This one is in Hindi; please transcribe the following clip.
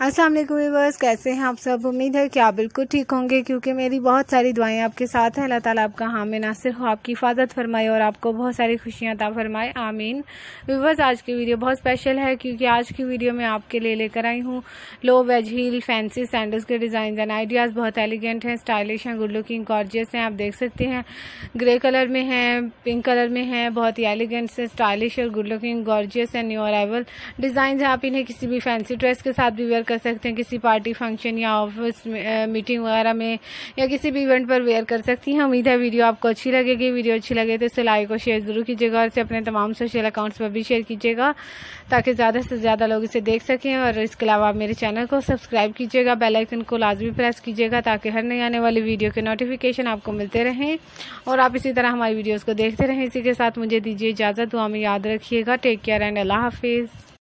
अस्सलाम वालेकुम व्यूवर्स कैसे हैं आप सब? उम्मीद है कि आप बिल्कुल ठीक होंगे, क्योंकि मेरी बहुत सारी दुआएँ आपके साथ हैं। अल्लाह ताला आपका हामी नासिर हो, आपकी हिफाजत फरमाए और आपको बहुत सारी खुशियाँ ता फरमाए। आमीन। व्यूवर्स आज की वीडियो बहुत स्पेशल है, क्योंकि आज की वीडियो में आपके लिए लेकर आई हूँ। Low wedge heel, fancy sandals के डिज़ाइन एंड आइडियाज़ बहुत एलिगेंट हैं स्टाइलिश हैं गुड लुकिंग गॉर्जियस हैं, आप देख सकते हैं। ग्रे कलर में है पिंक कलर में है, बहुत ही एलिगेंट से स्टाइलिश और good looking gorgeous and new arrival design है। आप इन्हें किसी भी फैंसी ड्रेस के साथ भी वेयर कर सकते हैं, किसी पार्टी फ़ंक्शन या ऑफ़िस मीटिंग वगैरह में, या किसी भी इवेंट पर वेयर कर सकती हैं। उम्मीद है वीडियो आपको अच्छी लगेगी। वीडियो अच्छी लगे तो इसे लाइक और शेयर ज़रूर कीजिएगा और इसे अपने तमाम सोशल अकाउंट्स पर भी शेयर कीजिएगा, ताकि ज़्यादा से ज़्यादा लोग इसे देख सकें और इसके अलावा आप मेरे चैनल को सब्सक्राइब कीजिएगा बेल आइकन को लाजमी प्रेस कीजिएगा, ताकि हर नई आने वाली वीडियो के नोटिफिकेशन आपको मिलते रहें। और आप इसी तरह हमारी वीडियोज़ को देखते रहें। इसी के साथ मुझे दीजिए इजाज़त। दुआ में याद रखिएगा। टेक केयर एंड अल्लाह हाफिज़